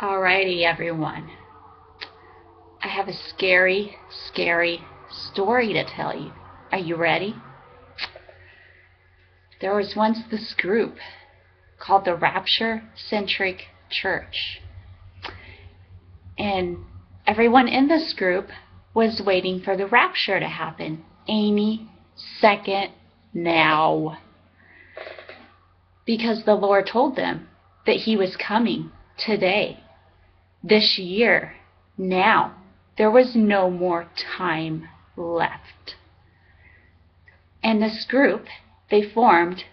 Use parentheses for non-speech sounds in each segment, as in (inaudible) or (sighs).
Alrighty, everyone. I have a scary, scary story to tell you. Are you ready? There was once this group called the Rapture Centric Church. And everyone in this group was waiting for the rapture to happen. Any second now. Because the Lord told them that He was coming today, this year, now. There was no more time left. And this group, they formed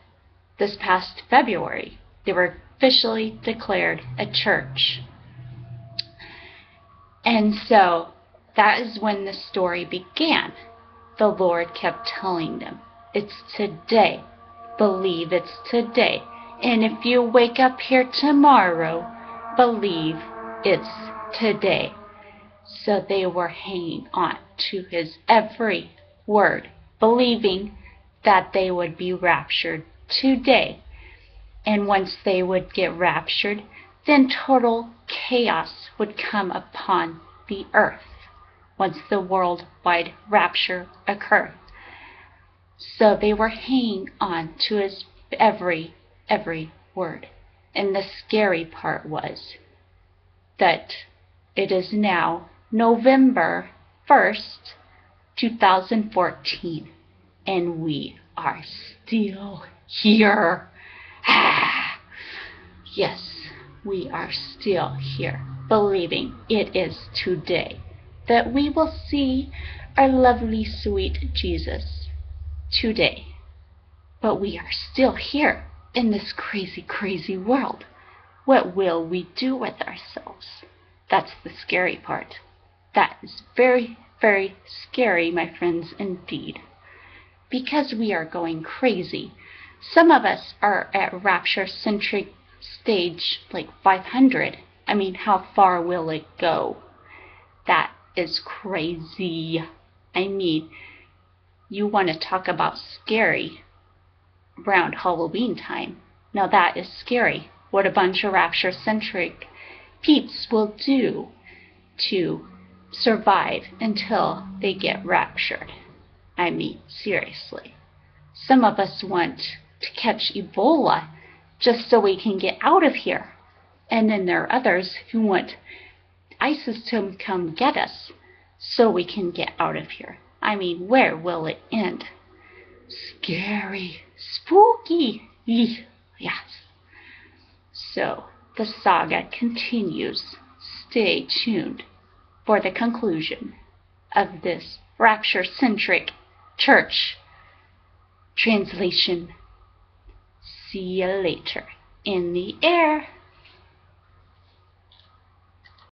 this past February. They were officially declared a church. And so that is when the story began. The Lord kept telling them, It's today. Believe it's today. And if you wake up here tomorrow, believe it's today. So they were hanging on to his every word, believing that they would be raptured today. And once they would get raptured, then total chaos would come upon the earth once the worldwide rapture occurred. So they were hanging on to his every, every word. And the scary part was that it is now November 1st, 2014, and we are still here. (sighs) Yes, we are still here, believing it is today that we will see our lovely, sweet Jesus today. But we are still here in this crazy, crazy world. What will we do with ourselves? That's the scary part. That is very, very scary, my friends, indeed. Because we are going crazy. Some of us are at rapture centric stage like 500. I mean, how far will it go? That is crazy. I mean, you want to talk about scary around Halloween time. Now that is scary. What a bunch of rapture centric peeps will do to survive until they get raptured. I mean, seriously. Some of us want to catch Ebola just so we can get out of here. And then there are others who want ISIS to come get us so we can get out of here. I mean, where will it end? Scary, spooky. Yes. So the saga continues. Stay tuned for the conclusion of this rapture centric church translation. See you later in the air.